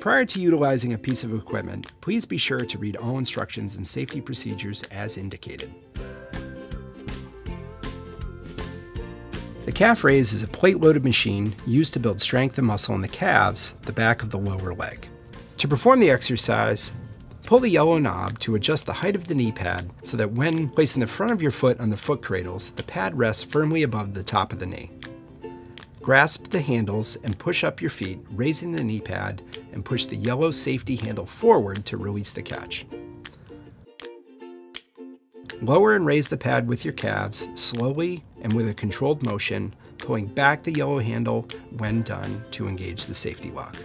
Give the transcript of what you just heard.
Prior to utilizing a piece of equipment, please be sure to read all instructions and safety procedures as indicated. The calf raise is a plate-loaded machine used to build strength and muscle in the calves, the back of the lower leg. To perform the exercise, pull the yellow knob to adjust the height of the knee pad so that when placing the front of your foot on the foot cradles, the pad rests firmly above the top of the knee. Grasp the handles and push up your feet, raising the knee pad, and push the yellow safety handle forward to release the catch. Lower and raise the pad with your calves, slowly and with a controlled motion, pulling back the yellow handle when done to engage the safety lock.